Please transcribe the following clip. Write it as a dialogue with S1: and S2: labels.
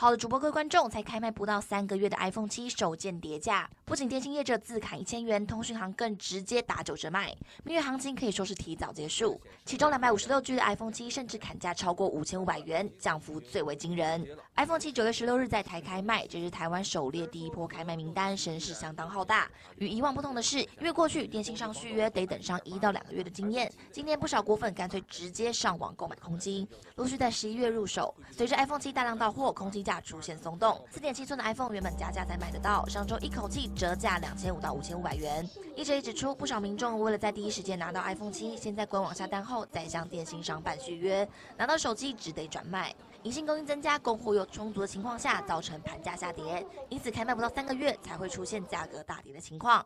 S1: 好的，主播各位观众，才开卖不到三个月的 iPhone 七首件跌价，不仅电信业者自砍一千元，通讯行更直接打九折卖，蜜月行情可以说是提早结束。其中两百五十六 G 的 iPhone 七甚至砍价超过五千五百元，降幅最为惊人。iPhone 七九月十六日在台开卖，这是台湾首列第一波开卖名单，声势相当浩大。与以往不同的是，因为过去电信上续约得等上一到两个月的经验，今年不少果粉干脆直接上网购买空机，陆续在十一月入手。随着 iPhone 七大量到货，空机价出现松动。四点七寸的 iPhone 原本加价才买得到，上周一口气折价两千五到五千五百元。一直也指出，不少民众为了在第一时间拿到 iPhone 七，先在官网下单后再向电信商办续约，拿到手机只得转卖。隐性供应增加，供货又充足的情况下，造成盘价下跌，因此开卖不到三个月才会出现价格大跌的情况。